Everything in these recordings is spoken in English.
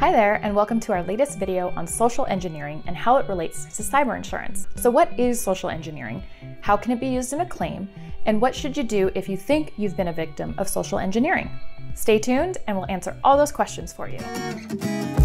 Hi there, and welcome to our latest video on social engineering and how it relates to cyber insurance. So, what is social engineering? How can it be used in a claim? And what should you do if you think you've been a victim of social engineering? Stay tuned, and we'll answer all those questions for you.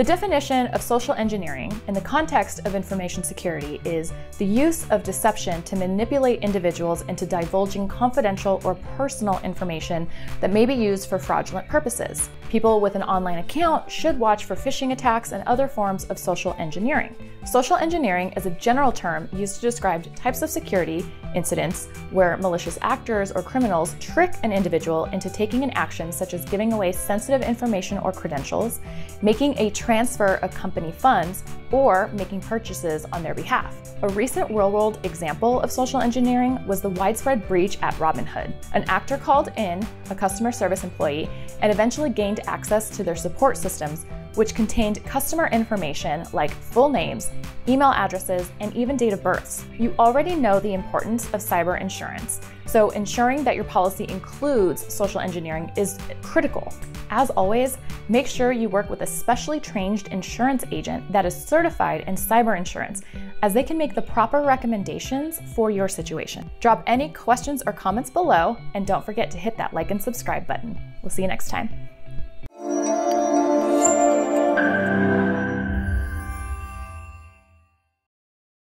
The definition of social engineering in the context of information security is the use of deception to manipulate individuals into divulging confidential or personal information that may be used for fraudulent purposes. People with an online account should watch for phishing attacks and other forms of social engineering. Social engineering is a general term used to describe types of security incidents where malicious actors or criminals trick an individual into taking an action such as giving away sensitive information or credentials, making a transfer of company funds, or making purchases on their behalf. A recent real world example of social engineering was the widespread breach at Robinhood. An actor called in a customer service employee and eventually gained access to their support systems which contained customer information like full names, email addresses, and even date of births. You already know the importance of cyber insurance, so ensuring that your policy includes social engineering is critical. As always, make sure you work with a specially trained insurance agent that is certified in cyber insurance, as they can make the proper recommendations for your situation. Drop any questions or comments below, and don't forget to hit that like and subscribe button. We'll see you next time.